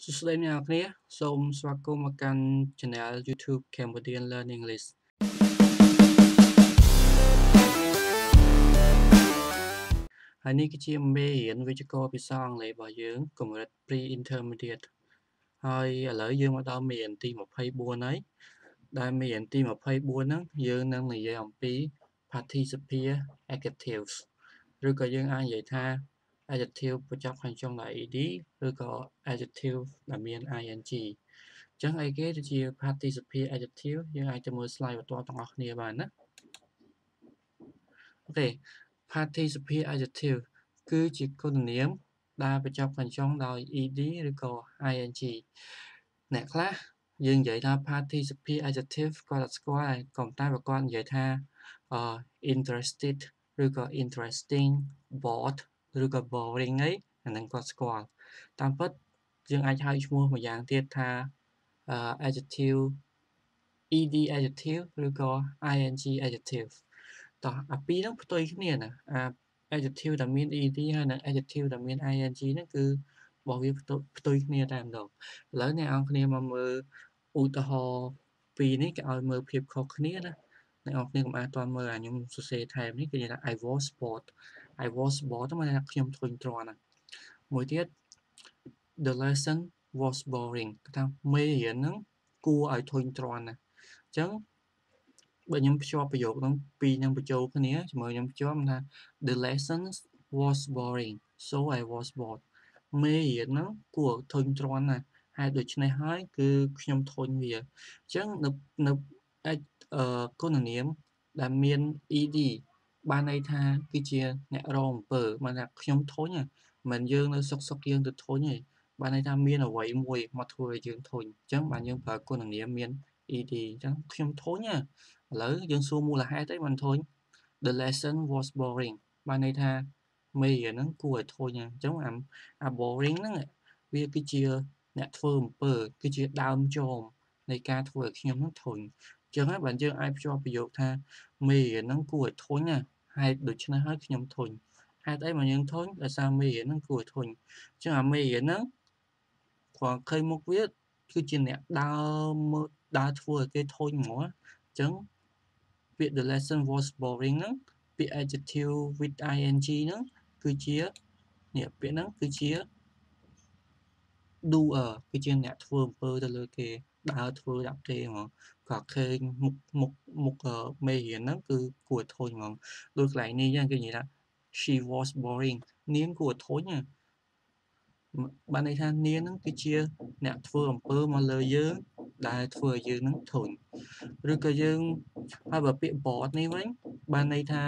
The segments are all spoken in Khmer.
សួស្តីអ្នកនរគ្នាសូមស្វាគមន៍មកកាន់ Channel YouTube Cambodian Learn English ហើយនេះគឺជាមេរៀនវិជ្ជាករភាសាអង់គ្លេសរបស់យើងកម្រិត Pre Intermediate ហើយឥឡូវយើងមកដល់មេរៀនទី24ហើយដែលមេរៀនទី24ហ្នឹងយើងនឹងនិយាយអំពី Participial Adjectives ឬក៏យើងអាចនិយាយថា adjective បញ្ចប់ខាងចុងដោយ ed ឬក៏ adjective ដែលមាន ing អញ្ចឹងអីគេទៅជា participial adjective យើងអាចទៅមើល slide បន្ទាប់ទាំងអស់គ្នាបានណាអូខេ participial adjective គឺជាគុណនាម ដែលបញ្ចប់ខាងចុងដោយ ed ឬក៏ ing អ្នកខ្លះយើងនិយាយថា participial adjective គាត់អត់ស្គាល់ហើយក៏តែបើគាត់និយាយថា interested ឬក៏ interesting bored ឬក៏ boring អីអាហ្នឹងគាត់ស្គាល់តាមពិតយើងអាចហៅឈ្មោះមួយយ៉ាងទៀតថា adjective ed adjective ឬក៏ ing adjective តោះអាពីរហ្នឹងផ្ទុយគ្នាណាអា adjective ដែលមាន ed ហើយនិង adjective ដែលមាន ing ហ្នឹងគឺរបស់វាផ្ទុយគ្នាតែម្ដងឥឡូវអ្នកអង្គគ្នាមកមើលឧទាហរណ៍ពីរនេះគេឲ្យមើលភាពខុសគ្នាណាអ្នកអង្គគ្នាកុំអាចតន់មើលអាខ្ញុំសរសេរថែមនេះគឺនិយាយថា I was bored I was bored ហ្នឹងមកថាខ្ញុំធុញទ្រាន់ណាមួយទៀត the lesson was boring គឺថាមេរៀនហ្នឹងគួរឲ្យធុញទ្រាន់ណាអញ្ចឹងបើខ្ញុំភ្ជាប់ប្រយោគហ្នឹងពីរនឹងបញ្ចូលគ្នាជាមួយខ្ញុំភ្ជាប់ថា the lessons was boring so I was bored មេរៀនហ្នឹងគួរធុញទ្រាន់ណាហេតុដូច្នេះហើយគឺខ្ញុំធុញវាអញ្ចឹងនៅនៅអឺគុណនាមដែលមាន ed បានន័យថាគឺជាអ្នករងអំពើបានថាខ្ញុំធុញមិនយើងនៅសុកសុកយើងទៅធុញទេបានន័យថាមានអ្វីមួយមកធ្វើឲ្យយើងធុញអញ្ចឹងបានយើងប្រើគុណនាមមាន ed អញ្ចឹងខ្ញុំធុញឥឡូវយើងសួរមូលហេតុអីបានធុញ the lesson was boring បានន័យថាមេរៀនហ្នឹងគួរឲ្យធុញអញ្ចឹងអា boring ហ្នឹងវាគឺជាអ្នកធ្វើអំពើគឺជាដើមចមនៃការធ្វើឲ្យខ្ញុំហ្នឹងធុញ ចឹងហើយបើយើងអាចភ្ជាប់ប្រយោគថាមេរៀនហ្នឹងគួរឲ្យធុញណាហេតុដូច្នេះហើយខ្ញុំធុញហេតុអីមកយើងធុញដោយសារមេរៀនហ្នឹងគួរឲ្យធុញចឹងអាមេរៀនហ្នឹងគ្រាន់ឃើញមុខវាគឺជាអ្នកដើរមើលដើរធ្វើឲ្យគេធុញហ្មងអញ្ចឹងពាក្យ the lesson was boring ហ្នឹងពាក្យ adjective with ing ហ្នឹងគឺជានេះពាក្យហ្នឹងគឺជា doer គឺជាអ្នកធ្វើអំពើទៅលើគេដើរធ្វើដាក់គេហ្មង គាត់ឃើញមុខមុខមុខមេរៀនហ្នឹងគឺគួរធុញហ្មងដូចកន្លែងនេះចឹងគេនិយាយថា she was boring នាងគួរធុញណាបានន័យថានាងហ្នឹងគឺជាអ្នកធ្វើអំពើមកលើយើងដែលធ្វើឲ្យយើងហ្នឹងធុញឬក៏យើងហើយបើពាក្យ bored នេះវិញបានន័យថា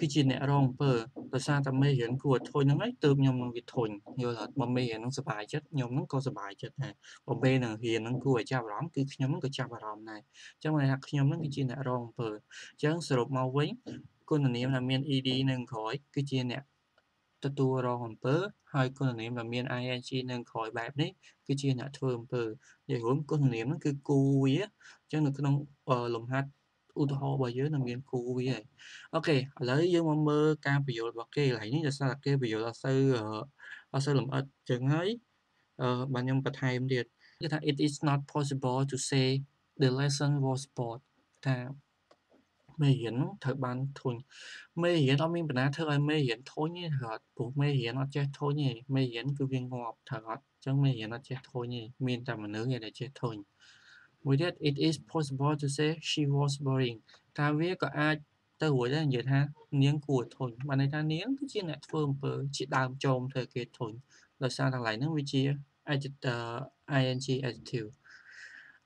គឺជាអ្នករងអំពើ ដោយសារតែមេរៀនគួរធុញហ្នឹងហើយទើបខ្ញុំនឹងវាធុញយល់អត់បើមេរៀនហ្នឹងសុបាយចិត្តខ្ញុំហ្នឹងក៏សុបាយចិត្តដែរបើពេលនឹងរៀនហ្នឹងគួរឲ្យចាប់អារម្មណ៍គឺខ្ញុំហ្នឹងក៏ចាប់អារម្មណ៍ដែរអញ្ចឹងបានថាខ្ញុំហ្នឹងគឺជាអ្នករងអំពើអញ្ចឹងសរុបមកវិញគុណនាមដែលមាន ed នៅក្រោយគឺជាអ្នកទទួលរងអំពើហើយគុណនាមដែលមាន ing នៅក្រោយបែបនេះគឺជាអ្នកធ្វើអំពើនិយាយរួមគុណនាមហ្នឹងគឺគូវាអញ្ចឹងនៅក្នុងលំហាត់ ឧទាហរណ៍របស់យើងនឹងមានគូវាហើយអូខេឥឡូវយើងមកមើលការបញ្យល់របស់គេកន្លែងនេះដោយសារតែគេបញ្យល់អត់សូវអត់សូវលម្អិតចឹងហើយអឺបាទខ្ញុំបន្ថែមទៀតគឺថា it is not possible to say the lesson was bored ថាមេរៀនត្រូវបានធុញមេរៀនអត់មានបណ្ណាធ្វើឲ្យមេរៀនធុញទេត្រូវអត់ព្រោះមេរៀនអត់ចេះធុញទេមេរៀនគឺវាងាប់ត្រូវអត់អញ្ចឹងមេរៀនអត់ចេះធុញទេមានតែមនុស្សដែលចេះធុញ មួយទៀត it is possible to say she was boring ថាវាក៏អាចទៅរួចដែរនិយាយថានាងគួរធុញបានន័យថានាងគឺជាអ្នកធ្វើអំពើជាដើមចោមធ្វើគេធុញដោយសារទាំងឡាយហ្នឹងវាជា adjective ing adjective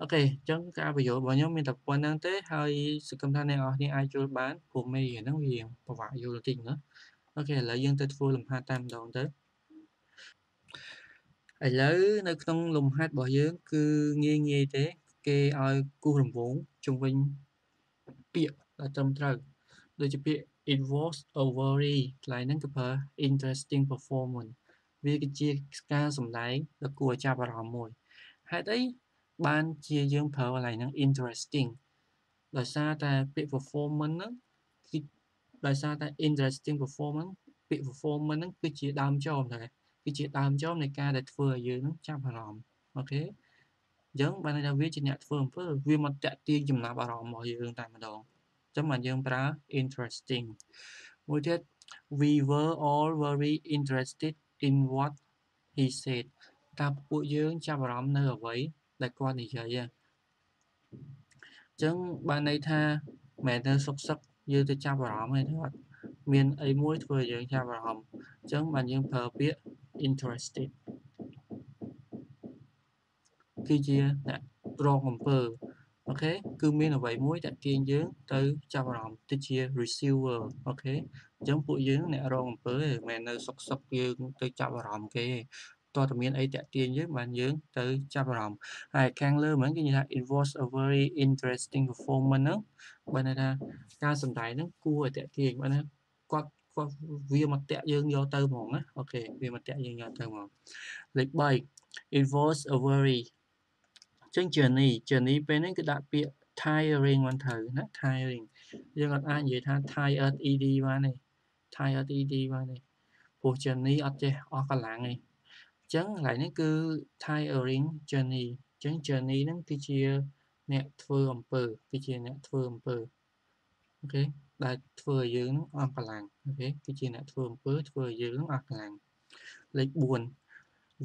អូខេអញ្ចឹងការបញ្យល់របស់ខ្ញុំមានតែប៉ុណ្្នឹងទេហើយសង្ឃឹមថាអ្នកនរគ្នាអាចយល់បានព្រោះមេរៀនហ្នឹងវាពិបាកយល់បន្តិចណាអូខេឥឡូវយើងទៅធ្វើលំហាត់តែម្ដងទៅឥឡូវនៅក្នុងលំហាត់របស់យើងគឺងាយងាយទេ គេឲ្យគូសរង្វង់ជំវិញពាក្យដែលត្រឹមត្រូវដូចជាពាក្យ it was a very កន្លែងហ្នឹងគឺប្រើ interesting performance វាគឺជាការសម្ដែងដ៏គួរឲ្យចាប់អារម្មណ៍មួយហេតុអីបានជាយើងប្រើកន្លែងហ្នឹង interesting ដោយសារតែពាក្យ performance ហ្នឹងគឺដោយសារតែ interesting performance ពាក្យ performance ហ្នឹងគឺជាដើមចោមដែរគឺគឺជាដើមចំនៃការដែលធ្វើឲ្យយើងនឹងចាប់អារម្មណ៍អូខេ អញ្ចឹងបានន័យថាវាជាអ្នកធ្វើអំពើវាមកតាក់ទាញចំណាប់អារម្មណ៍របស់យើងតែម្ដងអញ្ចឹងបានយើងប្រើ interesting មួយទៀត we were all very interested in what he said តើពួកយើងចាប់អារម្មណ៍នៅអ្វីដែលគាត់និយាយអញ្ចឹងបានន័យថាមិនទៅសុកសឹកយើងទៅចាប់អារម្មណ៍ទេថាមានអីមួយធ្វើឲ្យយើងចាប់អារម្មណ៍អញ្ចឹងបានយើងប្រើពាក្យ interested គឺជាអ្នករងអំពើអូខេគឺមានអ្វីមួយតាក់ទាញយើងទៅចាប់អារម្មណ៍ទៅជា receiver អូខេអញ្ចឹងពួកយើងអ្នករងអំពើមិនមែននៅសុកសុកយើងទៅចាប់អារម្មណ៍គេតើតមានអីតាក់ទាញយើងបានយើងទៅចាប់អារម្មណ៍ហើយខាងលើហ្នឹងគេនិយាយថា it was a very interesting performance ហ្នឹងបើន័យថាការសម្ដែងហ្នឹងគួរឲ្យតាក់ទាញបើណាគាត់គាត់វាមកតាក់យើងយកទៅហ្មងណាអូខេវាមកតាក់យើងយកទៅហ្មងលេខ3 it was a very ចឹង journey journey ពេលនេះគឺដាក់ពាក្យ tiring មិនត្រូវណា tiring យើងអត់អាចនិយាយថា tired ed បានទេ tired ed បានទេព្រោះ journey អត់ចេះអស់កម្លាំងទេអញ្ចឹងកន្លែងនេះគឺ tiring journey អញ្ចឹង journey ហ្នឹងគឺជាអ្នកធ្វើអំពើគឺជាអ្នកធ្វើអំពើអូខេដែលធ្វើឲ្យយើងនឹងអស់កម្លាំងអូខេគឺជាអ្នកធ្វើអំពើធ្វើឲ្យយើងនឹងអស់កម្លាំងលេខ4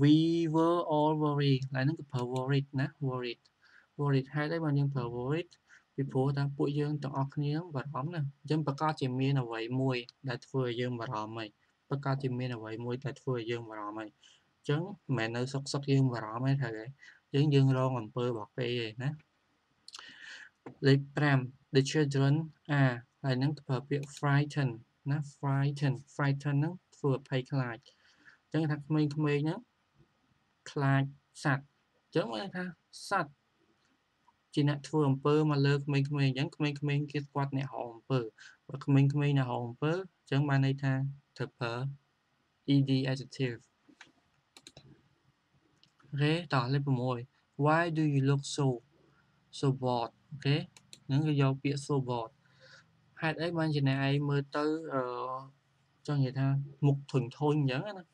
we were all worried ឡើយហ្នឹងគឺប្រើ worried ណា worried worried ហេតុអីបានយើងប្រើ worried ពីព្រោះថាពួកយើងទាំងអស់គ្នាបារម្ភណាអញ្ចឹងប្រកាសជាមានអ្វីមួយដែលធ្វើឲ្យយើងបារម្ភហើយប្រកាសជាមានអ្វីមួយដែលធ្វើឲ្យយើងបារម្ភហើយអញ្ចឹងមិនមែននៅសុកសុកយើងបារម្ភទេត្រូវហើយយើងយើងរងអំពើរបស់គេឯណាលេខ5 the children are ហើយនឹងប្រើពាក្យ frighten ណា frighten frighten ហ្នឹងធ្វើឲ្យភ័យខ្លាចអញ្ចឹងថាក្មេងៗហ្នឹង ខ្លាចសัตว์អញ្ចឹងមានថាសัตว์ជាអ្នកធ្វើអំពើមកលើក្មេងៗអញ្ចឹងក្មេងៗគេស្គាល់អ្នករងអំពើបើក្មេងៗអ្នករងអំពើអញ្ចឹងបានន័យថាត្រូវប្រើ ed adjective អូខេតោះលេខ6 why do you look so so bored អូខេហ្នឹងគឺយកពាក្យ so bored ហេតុអីបានជាអ្នកឯងមើលទៅអឺចង់និយាយថាមុខធុញធុញអញ្ចឹងណា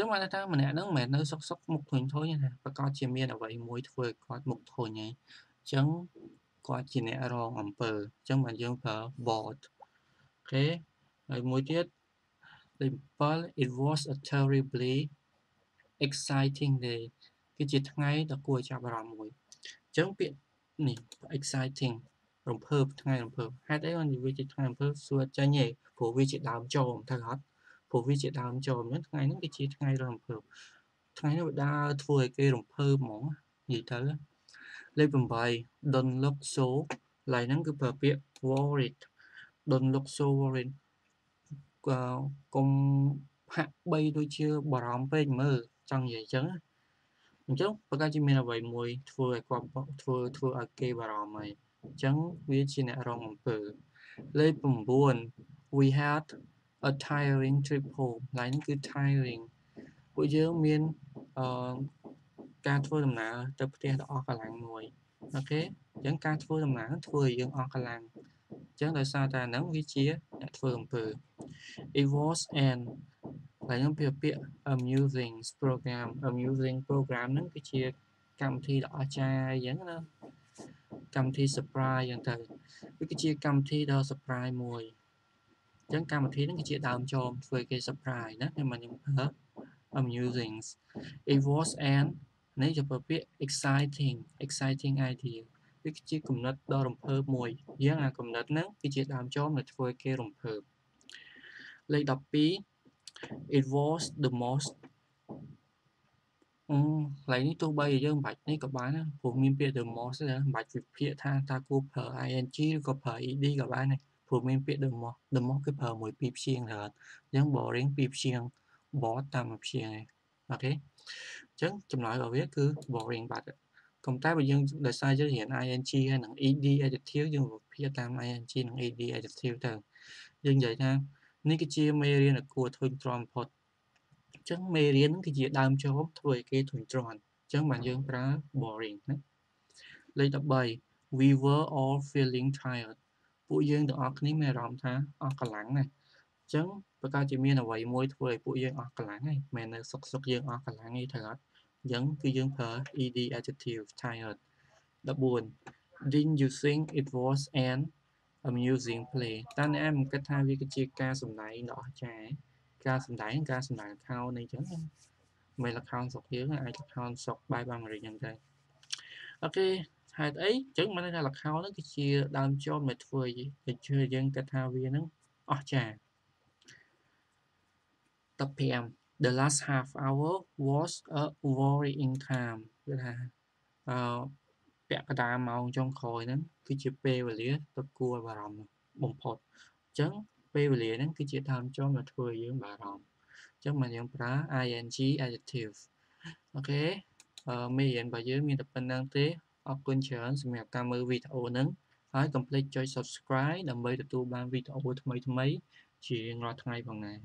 ចឹងបានថាម្នាក់ហ្នឹងមិនមែននៅសុកសុកមុខធុញធុញទេប្រកាសជាមានអ្វីមួយធ្វើឲ្យគាត់មុខធុញហើយអញ្ចឹងគាត់ជាអ្នករងអំពើអញ្ចឹងបានយើងប្រើ board អូខេហើយមួយទៀតលេខ7 it was a terribly exciting day គឺជាថ្ងៃដ៏គួរឲ្យចាប់អារម្មណ៍មួយអញ្ចឹងពាក្យនេះ exciting រំភើបថ្ងៃរំភើបហេតុអីបានវាជាថ្ងៃរំភើបសួរចេញទេព្រោះវាជាដើមចោមត្រូវអត់ ព្រោះវាជាដើមចោមហ្នឹងថ្ងៃហ្នឹងវាជាថ្ងៃរំភើបថ្ងៃនេះវាដើរធ្វើឲ្យគេរំភើបហ្មងនិយាយទៅលេខ8 don't look so ឡើយហ្នឹងគឺប្រើពាក្យ worried don't look so worried កុំហាក់បីដូចជាបារម្ភពេកមើលចង់និយាយអញ្ចឹងអញ្ចឹងប្រកាសជាមានអ្វីមួយធ្វើឲ្យគាត់ធ្វើធ្វើឲ្យគេបារម្ភហើយអញ្ចឹងវាជាអ្នករងអំពើលេខ9 we had a tiring trip home ឡើយនេះគឺ tiring ពួកយើងមានអឺការធ្វើដំណើរទៅផ្ទះដ៏អស់កម្លាំងមួយអូខេអញ្ចឹងការធ្វើដំណើរធ្វើឲ្យយើងអស់កម្លាំងអញ្ចឹងដោយសារតែហ្នឹងវាជាអ្នកធ្វើអំពើ it was an ហើយខ្ញុំពាក្យពាក្យ amusing program amusing program ហ្នឹងគឺជាកម្មវិធីដ៏អស្ចារ្យអញ្ចឹងណាកម្មវិធី surprise អញ្ចឹងទៅវាគឺជាកម្មវិធីដ៏ surprise មួយ អញ្ចឹងកម្មវិធីហ្នឹងគឺជាដើមចមធ្វើគេ surprise ណាខ្ញុំមកខ្ញុំប្រើ amusing it was an នេះជាពាក្យ exciting exciting idea វាជាគំនិតដ៏រំភើបមួយយើងអាគំនិតហ្នឹងគឺជាដើមចមដែលធ្វើឲ្យគេរំភើបលេខ12 it was the most អឺកន្លែងនេះទោះបីយើងមិនបាច់នេះក៏បានដែរព្រោះមានពាក្យ the most ដែរមិនបាច់វិភាគថាតើគួរប្រើ ing ឬក៏ប្រើ ed ក៏បានដែរ ព្រោះមានពាក្យ the most the most គឺប្រើមួយពីរព្យាង្គទៅអញ្ចឹង boring ពីរព្យាង្គ bored តាមមួយព្យាង្គឯងអូខេអញ្ចឹងចម្លើយរបស់វាគឺ boring បាត់ក៏តែបើយើងដោយសារយើងរៀន ing ហើយនិង ed adjective យើងវិភាគតាម ing និង ed adjective ទៅយើងនិយាយថានេះគឺជាមេរៀនដែលគួរធុញទ្រាន់បំផុតអញ្ចឹងមេរៀនហ្នឹងគឺជាដើមចោមធ្វើឲ្យគេធុញទ្រាន់អញ្ចឹងបានយើងប្រើ boring ណាលេខ13 we were all feeling tired ពួកយើងទាំងអស់គ្នាមានអារម្មណ៍ថាអស់កម្លាំងណាស់ចឹងប្រកាសជាមានអ្វីមួយធ្វើឲ្យពួកយើងអស់កម្លាំងហើយមិនមែននៅសុកសុកយើងអស់កម្លាំងទេត្រូវអត់អញ្ចឹងគឺយើងប្រើ ed adjective tired 14 didn't you think it was an amusing play តើអ្នកមិនគិតថាវាគឺជាការសម្ដែងដ៏អស្ចារ្យការសម្ដែងការសម្ដែងល្ខោនអីចឹងមិនល្ខោនស្រុកយើងអាចល្ខោនស្រុកបែបអាមេរិកហ្នឹងទៅអូខេ ហេតុអីចឹងមិនថាល្ខោនហ្នឹងគឺជាដើមចូលមកធ្វើឲ្យជឿយើងគិតថាវាហ្នឹងអស្ចារ្យ15 The last half hour was a worrying time គឺថាអឺពាក់កណ្ដាលម៉ោងចុងក្រោយហ្នឹងគឺជាពេលវេលាដ៏គួរឲ្យបារម្ភបំផុតអញ្ចឹងពេលវេលាហ្នឹងគឺជាដើមចូលមកធ្វើឲ្យយើងបារម្ភអញ្ចឹងមកយើងប្រើ ing adjective អូខេអឺមេរៀនរបស់យើងមានតែប៉ុណ្្នឹងទេ អរគុណច្រើនសម្រាប់ការមើលវីដេអូហ្នឹងហើយកុំភ្លេចចុច Subscribe ដើម្បីទទួលបានវីដេអូថ្មីៗជារៀងរាល់ថ្ងៃផងដែរ